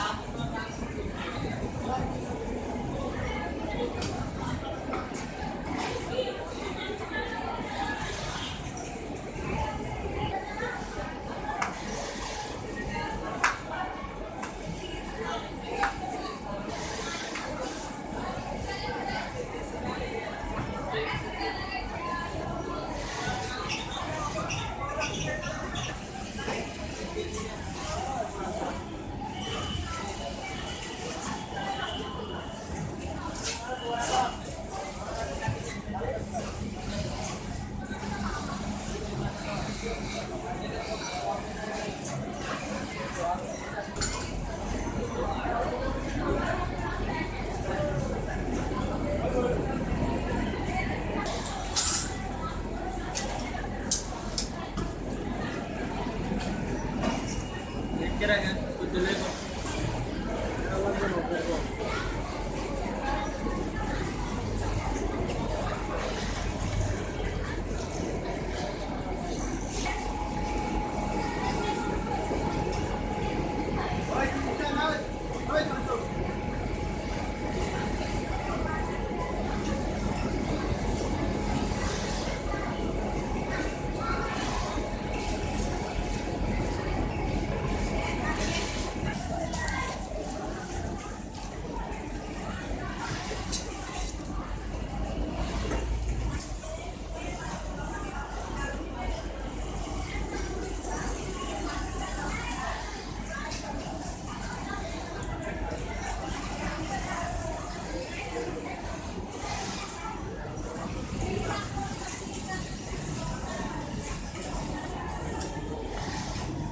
Stop. get out.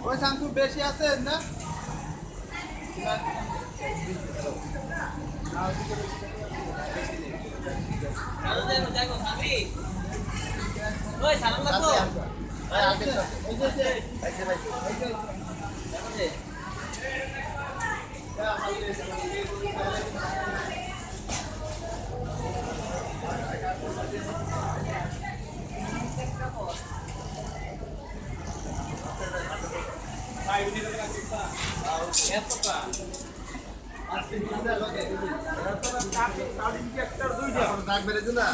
ওই সাংকুর বেশি আছে না? Yeah, একটা দুইটা দাগ বেড়েছে না